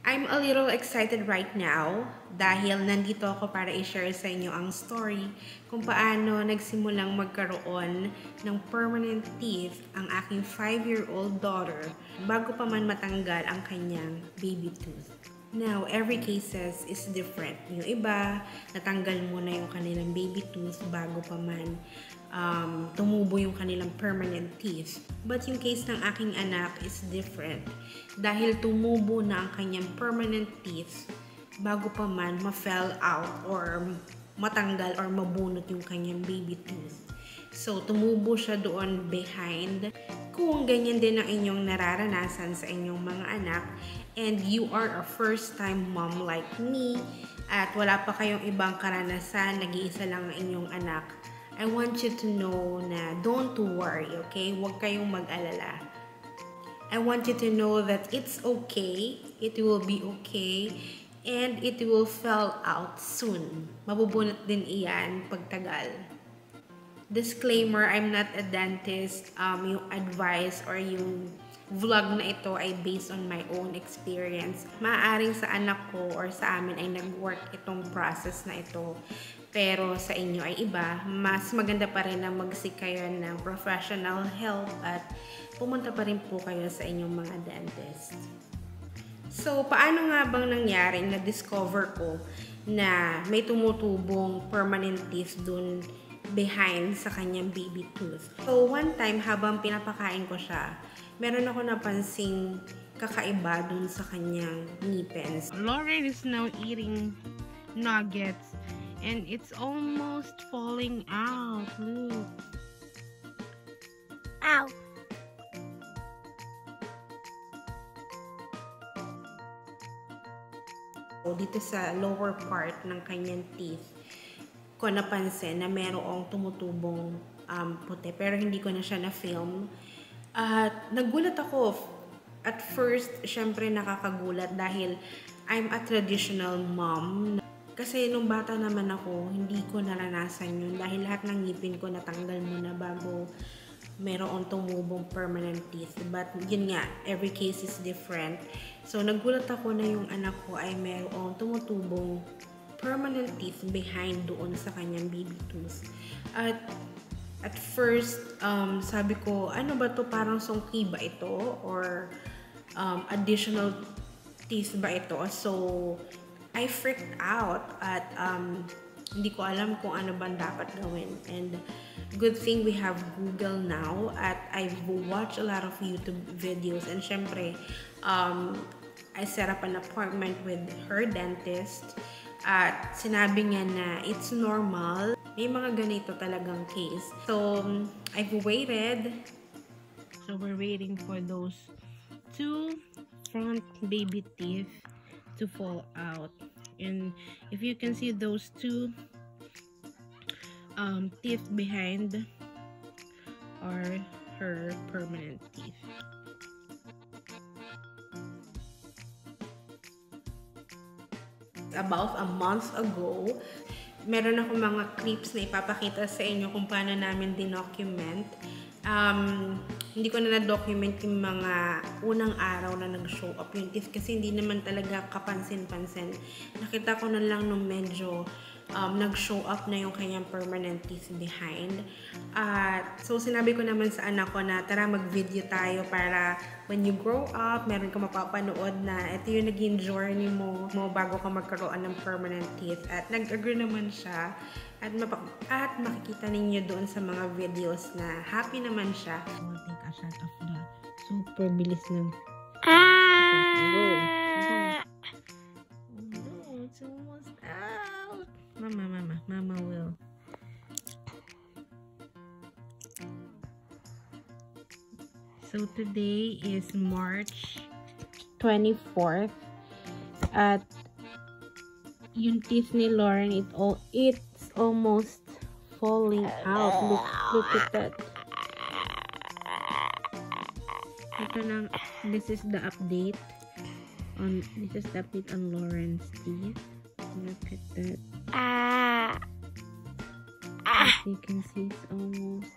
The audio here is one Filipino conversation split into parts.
I'm a little excited right now dahil nandito ako para i-share sa inyo ang story kung paano nagsimulang magkaroon ng permanent teeth ang aking 5-year-old daughter bago pa man matanggal ang kanyang baby tooth. Now, every cases is different. Yung iba, natanggal muna yung kanilang baby tooth bago pa man um, tumubo yung kanilang permanent teeth. But yung case ng aking anak is different. Dahil tumubo na ang kanyang permanent teeth bago pa man ma-fell out or matanggal or mabunot yung kanyang baby tooth. So, tumubo siya doon behind. Kung ganyan din ang inyong nararanasan sa inyong mga anak and you are a first-time mom like me at wala pa kayong ibang karanasan, nag-iisa lang ang inyong anak, I want you to know na don't worry, okay? Huwag kayong mag-alala. I want you to know that it's okay, it will be okay, and it will fall out soon. Mabubunot din iyan pagtagal. Disclaimer, I'm not a dentist. Um, yung advice or yung vlog na ito ay based on my own experience. Maaring sa anak ko or sa amin ay nag-work itong process na ito pero sa inyo ay iba, mas maganda pa rin na magsik kayo ng professional help at pumunta pa rin po kayo sa inyong mga dentist. So, paano nga bang nangyari na discover ko na may tumutubong permanent teeth dun behind sa kanyang baby tooth? So, one time habang pinapakain ko siya, meron ako napansing kakaiba dun sa kanyang ngipins. Lauren is now eating nuggets and it's almost falling out. Look. Ow. O dito sa lower part ng kanyang teeth ko napansin na merong tumutubong um, puti pero hindi ko na siya na-film. At nagulat ako at first, syempre nakakagulat dahil I'm a traditional mom kasi nung bata naman ako, hindi ko naranasan yun dahil lahat ng ngipin ko natanggal muna bago mayroon tumubong permanent teeth. But yun nga, every case is different. So nagulat ako na yung anak ko ay mayroong tumutubong permanent teeth behind doon sa kanyang baby tooth. At at first, um, sabi ko, ano ba to Parang songki ba ito? Or um, additional teeth ba ito? So, I freaked out at um, hindi ko alam kung ano bang dapat gawin. And good thing we have Google now at I've watched a lot of YouTube videos and syempre, um, I set up an appointment with her dentist at sinabi niya na it's normal. May mga ganito talagang case. So, I've waited. So, we're waiting for those two front baby teeth to fall out. And if you can see those two um, teeth behind are her permanent teeth. About a month ago meron ako mga clips na ipapakita sa inyo kung paano namin dinocument um, hindi ko na na-document yung mga unang araw na nag-show up teeth kasi hindi naman talaga kapansin-pansin. Nakita ko na lang nung medyo um, nag-show up na yung kanyang permanent teeth behind. At uh, so sinabi ko naman sa anak ko na tara mag-video tayo para when you grow up, meron ka mapapanood na ito yung naging journey mo, mo bago ka magkaroon ng permanent teeth. At nag-agree naman siya. At, at makikita ninyo doon sa mga videos na happy naman siya. I will take a shot of the super bilis ng Ah! No, today is March 24th at yung teeth ni Lauren it all it's almost falling out. Look look at that. Ito this is the update on this is the update on Lauren's teeth look at that. Ah! as you can see it's almost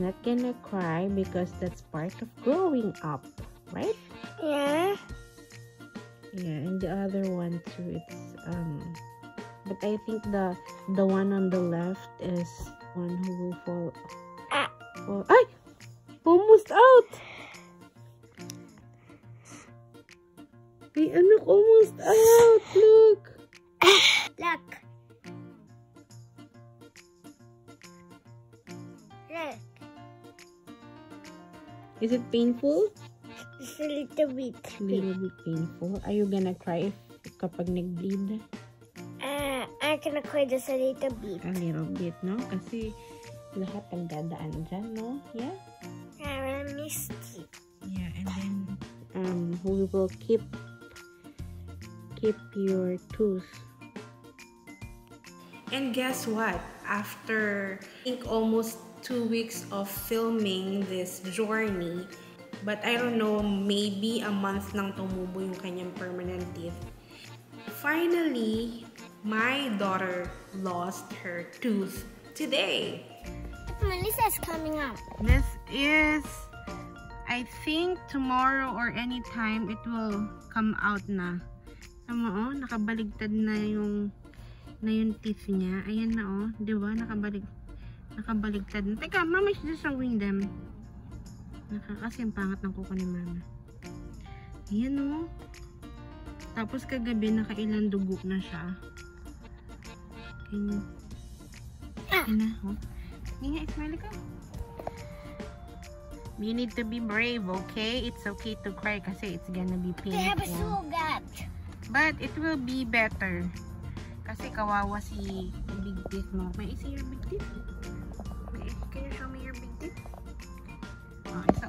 not gonna cry because that's part of growing up, right? Yeah. Yeah, and the other one too. It's um, but I think the the one on the left is one who will fall. Ah. fall ay, almost out. Ay, anak, almost out. Look. Look. Is it painful? It's a little bit. A little bit painful. Are you gonna cry if kapag nag-bleed? Uh, I'm gonna cry just a little bit. A little bit, no? Kasi lahat ang dadaan dyan, no? Yeah? I missed it. Yeah, and then um, we will keep keep your tooth. And guess what? After I think almost two weeks of filming this journey, but I don't know, maybe a month nang tumubo yung kanyang permanent teeth. Finally, my daughter lost her tooth today. Melissa's coming up. This is, I think tomorrow or anytime it will come out na. Tama oh, nakabaligtad na yung na yung teeth niya. Ayan na oh, 'di ba? Nakabalig nakabaligtad na. Teka, mama is just showing them. Nakakasi ang pangat ng kuko ni mama. Ayan oh. Tapos kagabi nakailan dugo na siya. Can Ah. Ayan na oh. Hindi nga, smile ka. You need to be brave, okay? It's okay to cry kasi it's gonna be They have a painful. sugat. But it will be better. Kasi kawawa si big teeth mo. May isa your big teeth?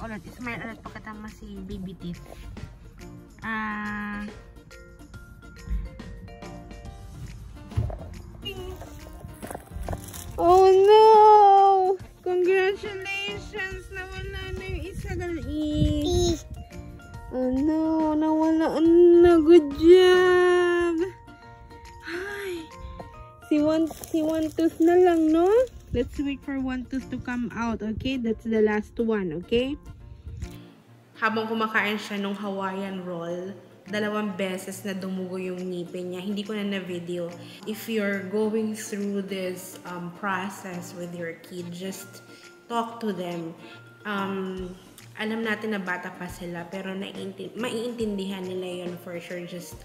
Ulit. Smile ulit pagkatama si baby teeth. Ah... Oh no! Congratulations! Nawala na yung isa galit. Oh no, nawala na. Good job! Ay, si one, si one tooth na lang, no? Let's wait for one tooth to come out, okay? That's the last one, okay? Habang kumakain siya nung Hawaiian roll, dalawang beses na dumugo yung ngipin niya. Hindi ko na na-video. If you're going through this um, process with your kid, just talk to them. Um, alam natin na bata pa sila, pero maiintindihan nila yon for sure. Just,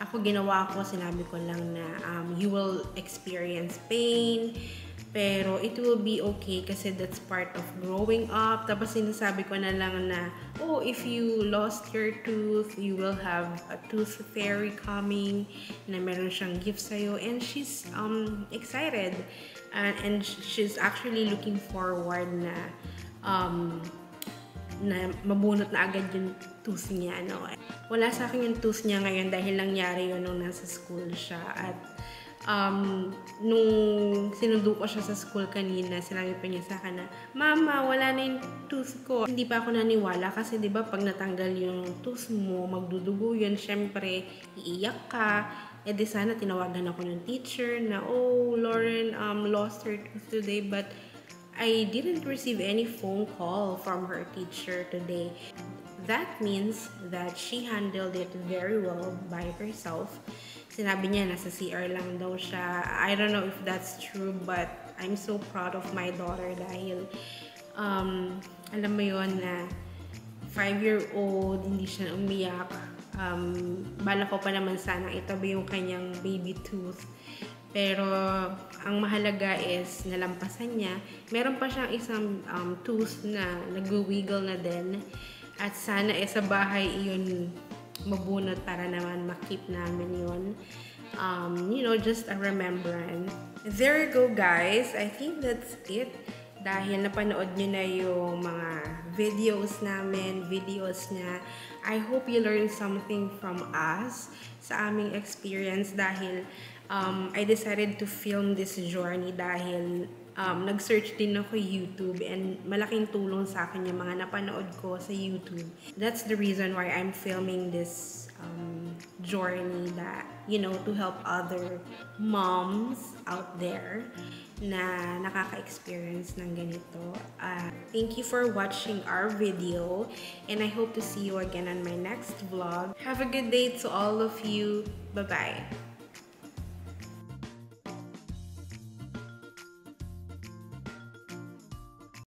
ako ginawa ko, sinabi ko lang na um, you will experience pain, pero it will be okay kasi that's part of growing up. Tapos sinasabi ko na lang na, oh, if you lost your tooth, you will have a tooth fairy coming na meron siyang gift sa'yo. And she's um, excited. And, and she's actually looking forward na um, na mabunot na agad yung tooth niya. No? Wala sa akin yung tooth niya ngayon dahil nangyari yun nung nasa school siya. At um, nung sinundo ko siya sa school kanina, sinabi pa niya sa akin na, Mama, wala na yung tooth ko. Hindi pa ako naniwala kasi di ba pag natanggal yung tooth mo, magdudugo yun, syempre, iiyak ka. Eh di sana tinawagan ako ng teacher na, oh, Lauren um, lost her tooth today, but I didn't receive any phone call from her teacher today. That means that she handled it very well by herself. Sinabi niya nasa CR lang daw siya. I don't know if that's true, but I'm so proud of my daughter dahil um, alam mo yon na five-year-old, hindi siya umiyak. Um, bala ko pa naman sana itabi yung kanyang baby tooth. Pero ang mahalaga is nalampasan niya. Meron pa siyang isang um, tooth na nag-wiggle na din. At sana eh sa bahay iyon mabunot para naman makip namin yun. Um, you know, just a remembrance. There you go guys. I think that's it. Dahil napanood nyo na yung mga videos namin, videos niya. I hope you learned something from us sa aming experience dahil um, I decided to film this journey dahil um, nag-search din ako YouTube and malaking tulong sa akin yung mga napanood ko sa YouTube. That's the reason why I'm filming this um, journey that you know, to help other moms out there na nakaka-experience ng ganito. Uh, thank you for watching our video and I hope to see you again on my next vlog. Have a good day to all of you. Bye-bye.